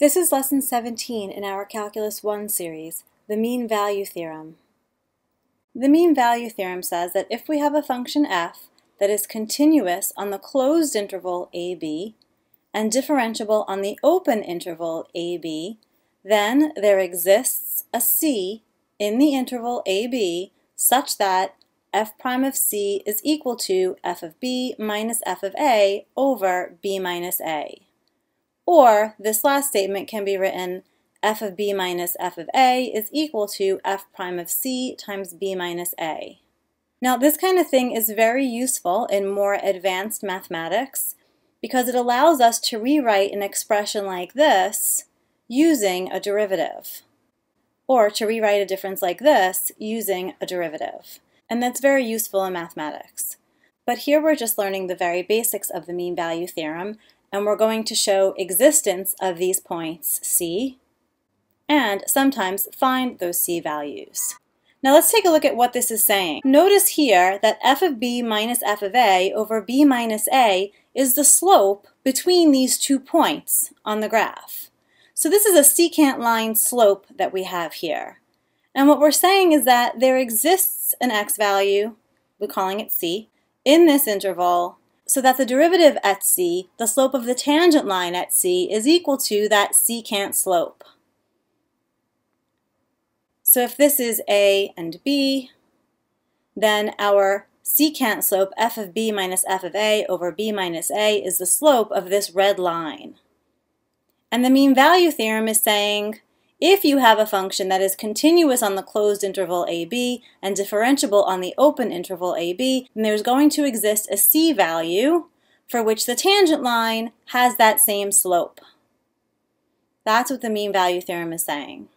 This is lesson 17 in our Calculus 1 series, the mean value theorem. The mean value theorem says that if we have a function f that is continuous on the closed interval ab and differentiable on the open interval ab, then there exists a c in the interval ab such that f prime of c is equal to f of b minus f of a over b minus a. Or this last statement can be written f of b minus f of a is equal to f prime of c times b minus a. Now this kind of thing is very useful in more advanced mathematics because it allows us to rewrite an expression like this using a derivative. Or to rewrite a difference like this using a derivative. And that's very useful in mathematics. But here we're just learning the very basics of the mean value theorem and we're going to show existence of these points C, and sometimes find those C values. Now let's take a look at what this is saying. Notice here that f of b minus f of a over b minus a is the slope between these two points on the graph. So this is a secant line slope that we have here. And what we're saying is that there exists an x value, we're calling it c, in this interval so that the derivative at c, the slope of the tangent line at c, is equal to that secant slope. So if this is a and b, then our secant slope f of b minus f of a over b minus a is the slope of this red line. And the mean value theorem is saying if you have a function that is continuous on the closed interval AB and differentiable on the open interval AB, then there's going to exist a C value for which the tangent line has that same slope. That's what the mean value theorem is saying.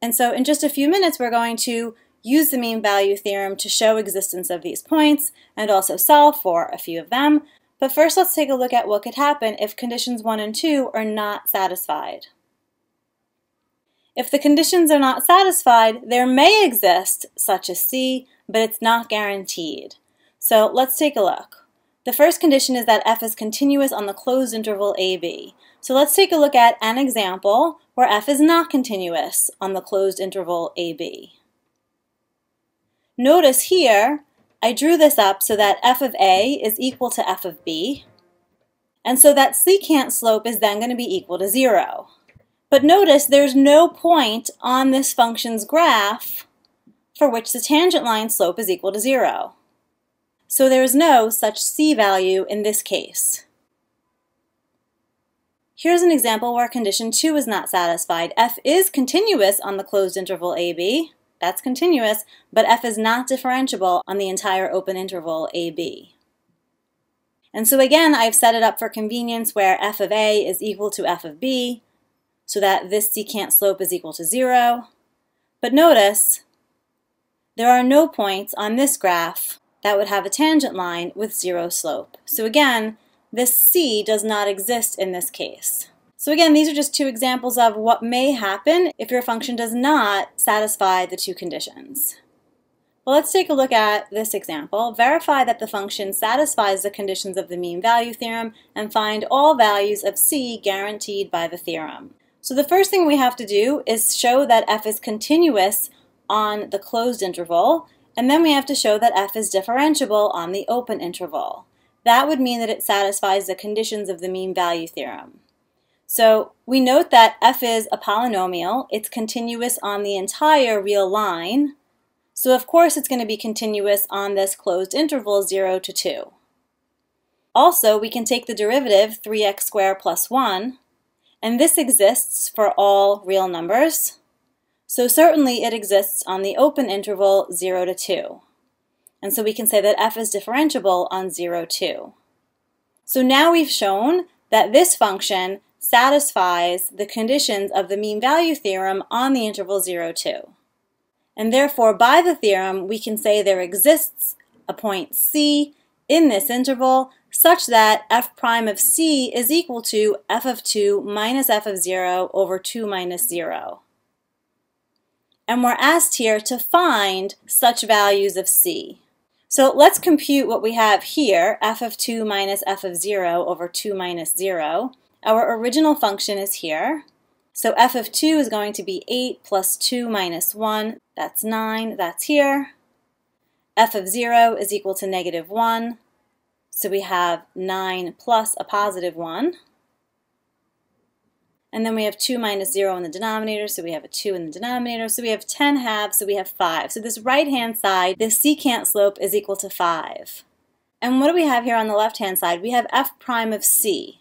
And so in just a few minutes, we're going to use the mean value theorem to show existence of these points and also solve for a few of them. But first, let's take a look at what could happen if conditions 1 and 2 are not satisfied. If the conditions are not satisfied, there may exist such a C, but it's not guaranteed. So let's take a look. The first condition is that f is continuous on the closed interval AB. So let's take a look at an example where f is not continuous on the closed interval AB. Notice here, I drew this up so that f of a is equal to f of b, and so that secant slope is then going to be equal to 0. But notice there's no point on this function's graph for which the tangent line slope is equal to zero. So there is no such c value in this case. Here's an example where condition 2 is not satisfied. f is continuous on the closed interval ab, that's continuous, but f is not differentiable on the entire open interval ab. And so again, I've set it up for convenience where f of a is equal to f of b, so that this secant slope is equal to 0. But notice, there are no points on this graph that would have a tangent line with zero slope. So again, this c does not exist in this case. So again, these are just two examples of what may happen if your function does not satisfy the two conditions. Well, let's take a look at this example. Verify that the function satisfies the conditions of the mean value theorem and find all values of c guaranteed by the theorem. So the first thing we have to do is show that f is continuous on the closed interval, and then we have to show that f is differentiable on the open interval. That would mean that it satisfies the conditions of the mean value theorem. So we note that f is a polynomial. It's continuous on the entire real line. So of course it's going to be continuous on this closed interval 0 to 2. Also, we can take the derivative 3x squared plus 1 and this exists for all real numbers. So certainly it exists on the open interval 0 to 2. And so we can say that f is differentiable on 0, 2. So now we've shown that this function satisfies the conditions of the mean value theorem on the interval 0, 2. And therefore, by the theorem, we can say there exists a point C in this interval such that f prime of c is equal to f of 2 minus f of 0 over 2 minus 0. And we're asked here to find such values of c. So let's compute what we have here, f of 2 minus f of 0 over 2 minus 0. Our original function is here. So f of 2 is going to be 8 plus 2 minus 1. That's 9. That's here. f of 0 is equal to negative 1. So we have 9 plus a positive 1. And then we have 2 minus 0 in the denominator, so we have a 2 in the denominator. So we have 10 halves, so we have 5. So this right-hand side, this secant slope is equal to 5. And what do we have here on the left-hand side? We have f prime of c.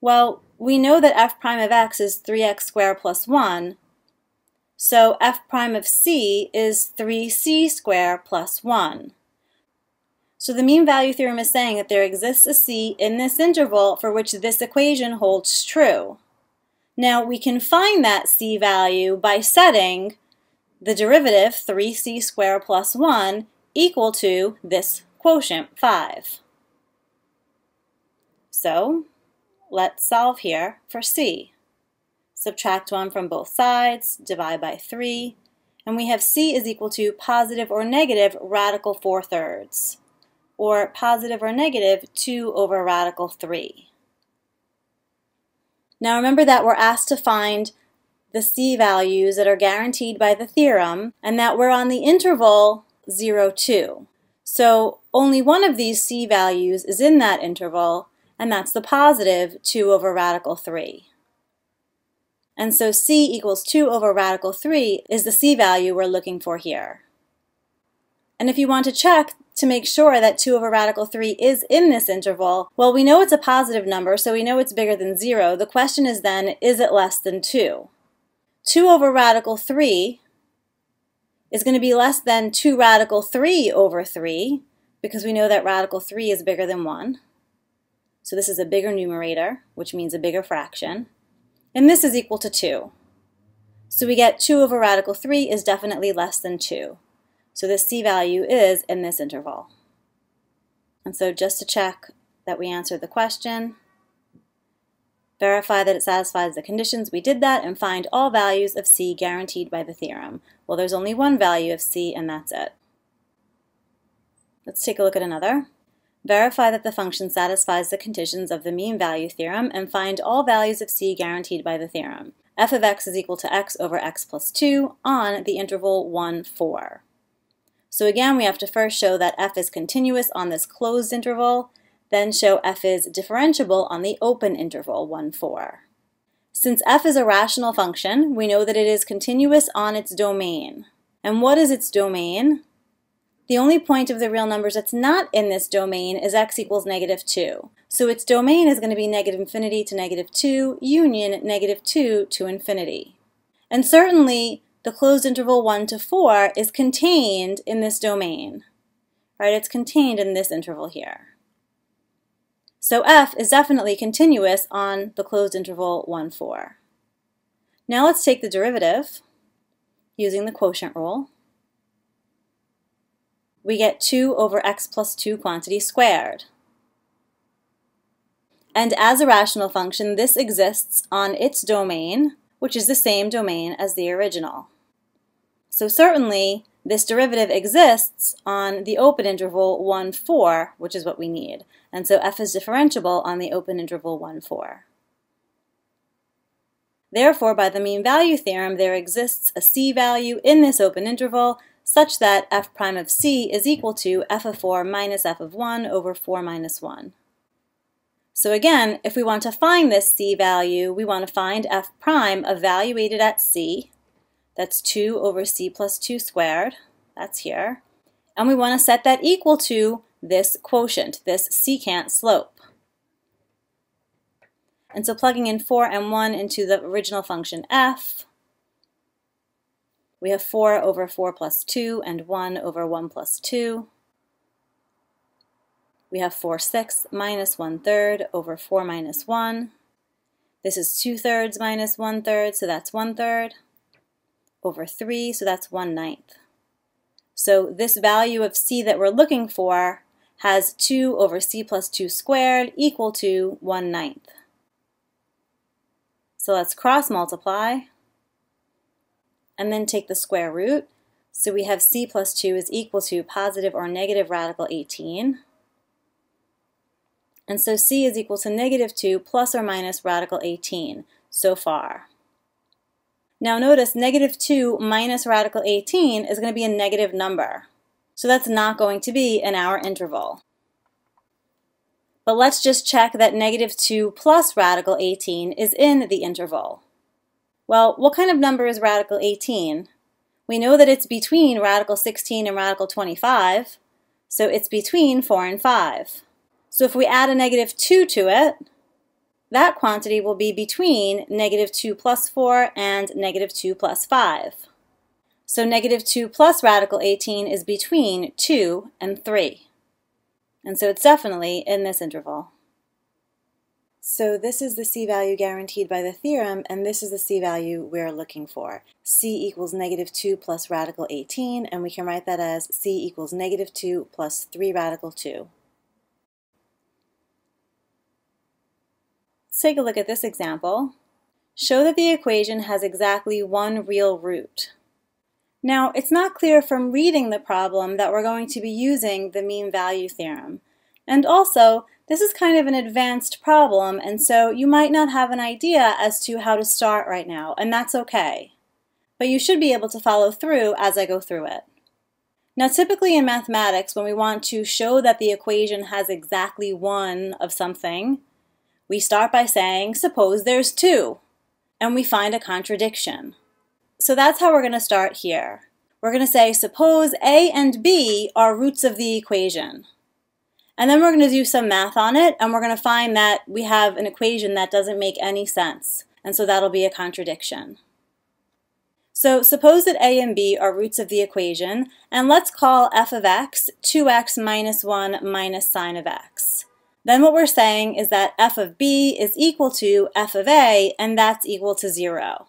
Well, we know that f prime of x is 3x squared plus 1, so f prime of c is 3c squared plus 1. So the mean value theorem is saying that there exists a c in this interval for which this equation holds true. Now we can find that c value by setting the derivative 3c squared plus 1 equal to this quotient 5. So let's solve here for c. Subtract 1 from both sides, divide by 3, and we have c is equal to positive or negative radical 4 thirds, or positive or negative 2 over radical 3. Now remember that we're asked to find the C values that are guaranteed by the theorem and that we're on the interval 0, 2. So only one of these C values is in that interval and that's the positive 2 over radical 3. And so C equals 2 over radical 3 is the C value we're looking for here. And if you want to check to make sure that 2 over radical 3 is in this interval, well, we know it's a positive number, so we know it's bigger than 0. The question is then, is it less than 2? 2 over radical 3 is going to be less than 2 radical 3 over 3, because we know that radical 3 is bigger than 1. So this is a bigger numerator, which means a bigger fraction. And this is equal to 2. So we get 2 over radical 3 is definitely less than 2. So this c value is in this interval. And so just to check that we answered the question, verify that it satisfies the conditions, we did that, and find all values of c guaranteed by the theorem. Well, there's only one value of c, and that's it. Let's take a look at another. Verify that the function satisfies the conditions of the mean value theorem and find all values of c guaranteed by the theorem. f of x is equal to x over x plus 2 on the interval 1, 4. So again, we have to first show that f is continuous on this closed interval, then show f is differentiable on the open interval 1, 4. Since f is a rational function, we know that it is continuous on its domain. And what is its domain? The only point of the real numbers that's not in this domain is x equals negative 2. So its domain is going to be negative infinity to negative 2, union negative 2 to infinity. And certainly, the closed interval 1 to 4 is contained in this domain. Right? It's contained in this interval here. So f is definitely continuous on the closed interval 1, 4. Now let's take the derivative using the quotient rule. We get 2 over x plus 2 quantity squared. And as a rational function, this exists on its domain, which is the same domain as the original. So certainly, this derivative exists on the open interval 1, 4, which is what we need. And so f is differentiable on the open interval 1, 4. Therefore, by the mean value theorem, there exists a c value in this open interval such that f prime of c is equal to f of 4 minus f of 1 over 4 minus 1. So again, if we want to find this c value, we want to find f prime evaluated at c, that's 2 over c plus 2 squared. That's here. And we want to set that equal to this quotient, this secant slope. And so plugging in 4 and 1 into the original function f, we have 4 over 4 plus 2 and 1 over 1 plus 2. We have 4 sixths minus 1 third over 4 minus 1. This is 2 thirds minus 1 third, so that's 1 third over 3, so that's 1 ninth. So this value of c that we're looking for has 2 over c plus 2 squared equal to 1 ninth. So let's cross multiply and then take the square root. So we have c plus 2 is equal to positive or negative radical 18. And so c is equal to negative 2 plus or minus radical 18 so far. Now notice negative 2 minus radical 18 is going to be a negative number. So that's not going to be in our interval. But let's just check that negative 2 plus radical 18 is in the interval. Well, what kind of number is radical 18? We know that it's between radical 16 and radical 25, so it's between 4 and 5. So if we add a negative 2 to it, that quantity will be between negative 2 plus 4 and negative 2 plus 5. So negative 2 plus radical 18 is between 2 and 3. And so it's definitely in this interval. So this is the c-value guaranteed by the theorem, and this is the c-value we're looking for. c equals negative 2 plus radical 18, and we can write that as c equals negative 2 plus 3 radical 2. Let's take a look at this example. Show that the equation has exactly one real root. Now, it's not clear from reading the problem that we're going to be using the mean value theorem. And also, this is kind of an advanced problem, and so you might not have an idea as to how to start right now, and that's okay. But you should be able to follow through as I go through it. Now typically in mathematics, when we want to show that the equation has exactly one of something, we start by saying, suppose there's two, and we find a contradiction. So that's how we're going to start here. We're going to say, suppose A and B are roots of the equation. And then we're going to do some math on it, and we're going to find that we have an equation that doesn't make any sense. And so that'll be a contradiction. So suppose that a and b are roots of the equation, and let's call f of x 2x minus 1 minus sine of x. Then what we're saying is that f of b is equal to f of a, and that's equal to 0.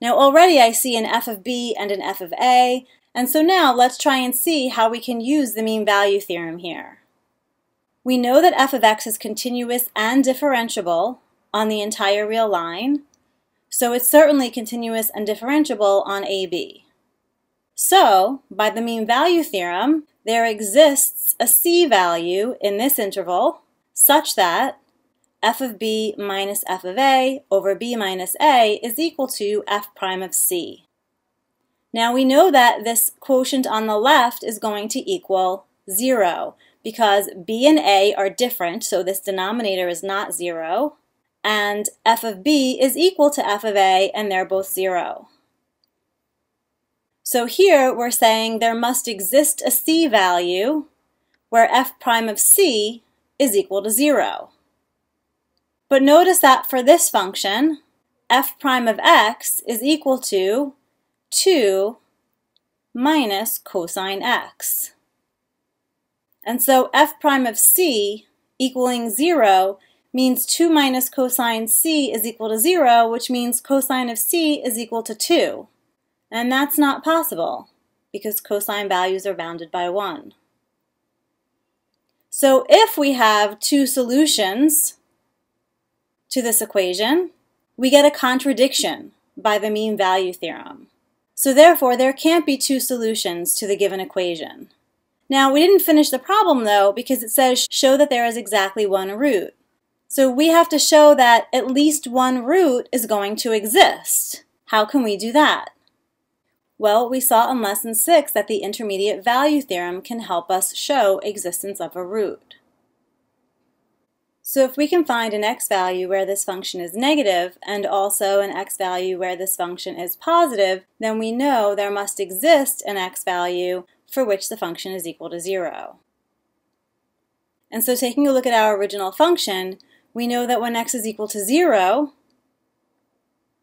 Now already I see an f of b and an f of a, and so now let's try and see how we can use the mean value theorem here. We know that f of x is continuous and differentiable on the entire real line, so it's certainly continuous and differentiable on AB. So, by the mean value theorem, there exists a c value in this interval such that f of b minus f of a over b minus a is equal to f prime of c. Now we know that this quotient on the left is going to equal 0 because b and a are different, so this denominator is not 0, and f of b is equal to f of a, and they're both 0. So here we're saying there must exist a c value where f prime of c is equal to 0. But notice that for this function, f prime of x is equal to 2 minus cosine x. And so f prime of c equaling 0 means 2 minus cosine c is equal to 0, which means cosine of c is equal to 2. And that's not possible because cosine values are bounded by 1. So if we have two solutions to this equation, we get a contradiction by the mean value theorem. So therefore, there can't be two solutions to the given equation. Now, we didn't finish the problem though because it says show that there is exactly one root. So we have to show that at least one root is going to exist. How can we do that? Well, we saw in Lesson 6 that the intermediate value theorem can help us show existence of a root. So if we can find an x value where this function is negative and also an x value where this function is positive, then we know there must exist an x value for which the function is equal to 0. And so taking a look at our original function, we know that when x is equal to 0,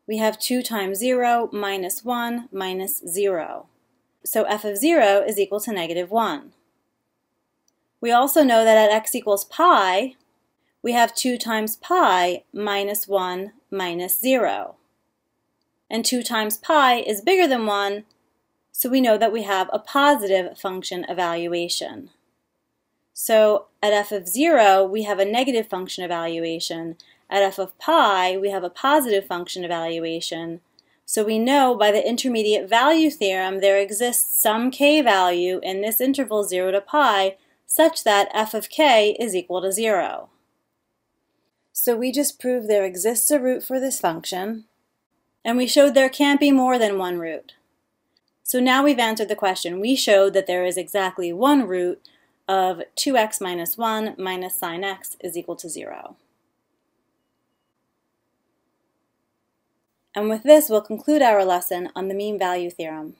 we have 2 times 0 minus 1 minus 0. So f of 0 is equal to negative 1. We also know that at x equals pi, we have 2 times pi minus 1 minus 0. And 2 times pi is bigger than 1, so we know that we have a positive function evaluation. So at f of 0, we have a negative function evaluation. At f of pi, we have a positive function evaluation. So we know by the intermediate value theorem there exists some k value in this interval 0 to pi such that f of k is equal to 0. So we just proved there exists a root for this function, and we showed there can't be more than one root. So now we've answered the question. We showed that there is exactly one root of 2x minus 1 minus sine x is equal to 0. And with this, we'll conclude our lesson on the mean value theorem.